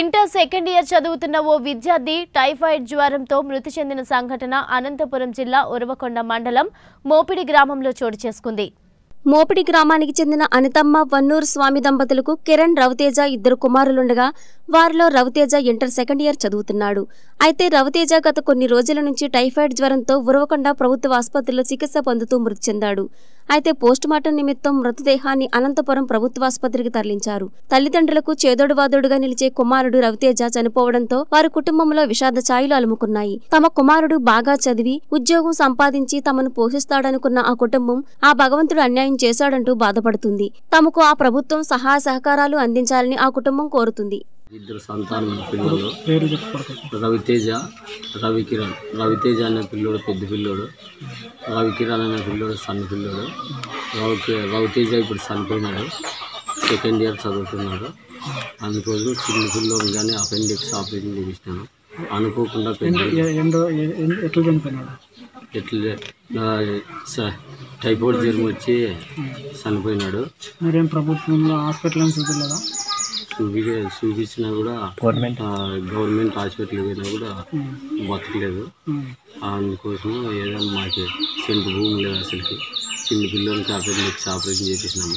Inter second year చదువుతున్న ఓ విద్యార్థి typhoid జ్వరంతో మృతి చెందిన సంఘటన అనంతపురం జిల్లా ఉరవకొండ మండలం మోపిడి గ్రామంలో చోటు చేసుకుంది. మోపిడి గ్రామానికి చెందిన అనితమ్మ వన్నూరు స్వామి దంపతులకు కిరణ్ రవితేజ ఇద్దరు కుమారులుండగా వారిలో రవితేజ ఇంటర్ సెకండ్ ఇయర్ చదువుతున్నాడు. అయితే రవితేజ గత కొన్ని రోజుల నుంచి టైఫాయిడ్ జ్వరంతో ఉరవకొండ ప్రభుత్వ ఆసుపత్రిలో చికిత్స పొందుతూ మృతి చెందాడు. అయితే పోస్టుమార్టం నిమిత్తం మృతదేహాన్ని అనంతపురం ప్రభుత్వాసుపత్రికి తరలించారు. తల్లిదండ్రులకు చేదోడువాదోడుగా నిలిచే కుమారుడు రవితేజ చనిపోవడంతో వారి కుటుంబంలో విషాద ఛాయలు అలుముకున్నాయి. తమ కుమారుడు బాగా చదివి ఉద్యోగం సంపాదించి తమను పోషిస్తాడనుకున్న ఆ కుటుంబం ఆ భగవంతుడు అన్యాయం చేశాడంటూ బాధపడుతుంది. తమకు ఆ ప్రభుత్వం సహాయ సహకారాలు అందించాలని ఆ కుటుంబం కోరుతుంది. ఇద్దరు సంతానం పిల్లలు రవితేజ రవికిరణ్ రవితేజ అనే పిల్లోడు పెద్ద పిల్లోడు. రవికిరణ్ అనే పిల్లోడు సన్న పిల్లోడు. రవికి రవితేజ ఇప్పుడు చనిపోయినాడు. సెకండ్ ఇయర్ చదువుతున్నాడు. అందుకోసం చిన్న పిల్లోడు కానీ అపెండిక్స్ ఆపరేషన్ చేయించినాను అనుకోకుండా ఎట్లా టైఫాయిడ్ జ్వరం వచ్చి చనిపోయినాడు. మీరేం ప్రభుత్వంలో హాస్పిటల్ అని చూడలేదా? చూపి చూపించినా కూడా గవర్నమెంట్ గవర్నమెంట్ హాస్పిటల్ పోయినా కూడా బతకలేదు. అందుకోసం ఏదో మాకు సెంటు భూమి లేదు అసలుకి. చిన్న పిల్లలకి అపెండిక్స్ ఆపరేషన్ చేపించినాము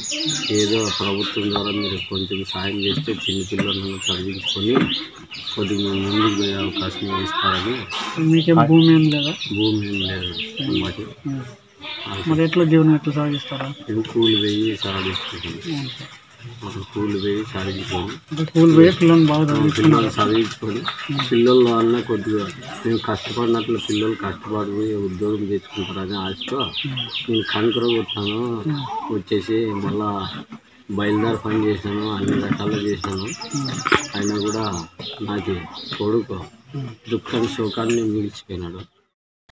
ఏదో ప్రభుత్వం ద్వారా మీరు కొంచెం సాయం చేస్తే చిన్న పిల్లలను చదివించుకొని కొద్దిగా ముందుకు పోయే అవకాశం ఇస్తారని మీకేం భూమి ఏం లేదా? భూమి ఏం లేదు మాకు. మరి ఎట్లా జీవనం ఎట్లా సాగిస్తారా? కూలి పోయి సాధించుకుంటాం కూలి పోయి పోయి పిల్లల్ని బాగా చదివి పిల్లలు చదివించుకొని పిల్లల వల్ల కొద్దిగా మేము కష్టపడినట్లు పిల్లలు కష్టపడి ఉద్యోగం తెచ్చుకుంటారని ఆశతో నేను కంకర కొట్టాను. వచ్చేసి మళ్ళా బయలుదేరి పని చేశాను అన్ని రకాలు చేశాను. అయినా కూడా నాకు కొడుకు దుఃఖాన్ని శోకాన్ని మిగిల్చిపోయినాడు.